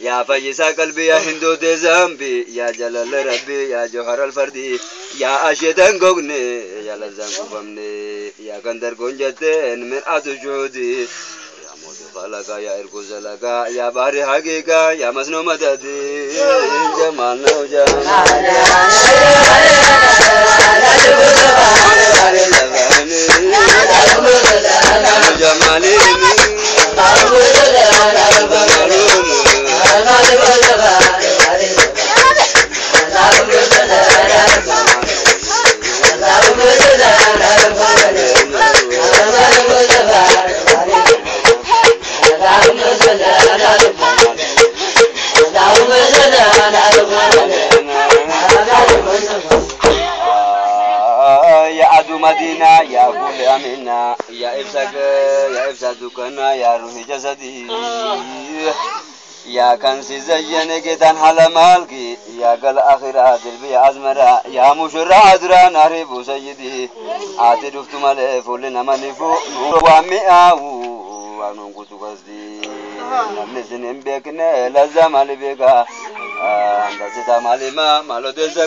يا فيسا قلبي يا هندو دي زامبي يا جلال ربي يا جوهر الفردي يا أشيتن قوغني يا لزان قبمني يا كندر قنجتين من أدو جودي يا موت فلقا يا إرقوز لقا يا باري حقيقة يا مسنو مددي جمال نو جمال مدينة يا كل أمينة يا إفسك يا إفسك يا روحي جسدي. يا كنسي زين جيتان حلا مالكي يا قل آخرة دلبي أزمرة يا مشرع أدرى نهرب سيدي. آتي دفتو مالي فول نماني فو نور وامي آو وانون كتو قصدي. نمني سنين بيكني لزا مالي بيكا. anda sita malima malo desa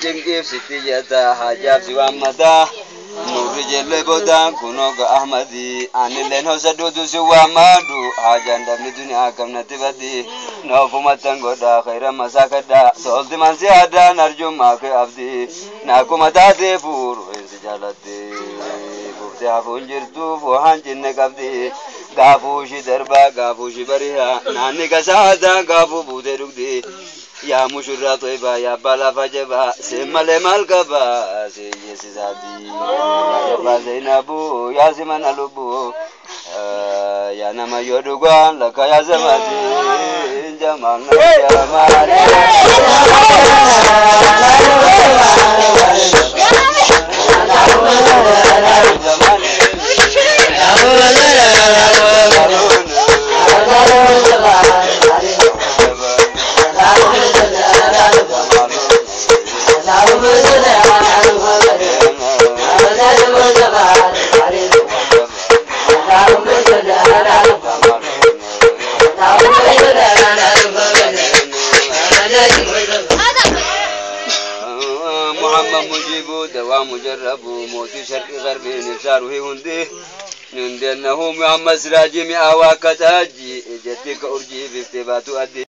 جنگیف ستیجتا حجاب سوا مدا نورج لبودان كنوغ أحمدي أني لين هوسا دودو سوا مادو حاجان دمني دنيا كم نتبدي نوفو متن غدا خير مساك دا سولت من سيادا نرجو ماك أبدي ناكو متاتي فور وين سجالتي بفتح فول جرتو فوحان جنك أبدي غافوشي دربا غافوشي بريها ناني كسادا غافو بوتي ركدي yaa mushurraa to'eba yaa baala fajaba seen malee maal qaba seeyyee sisaati yaa zeynabu yaa simana lubbu yaa nama yoo dhugaan lakka yaa zamaati jamaan na jaamaani. محمد مجيب دوا مجرب موتي شرق غرب نفساره هندي نندنه محمد سراجي مئة وكتاجي إجتك أرجي في افتبات أدي.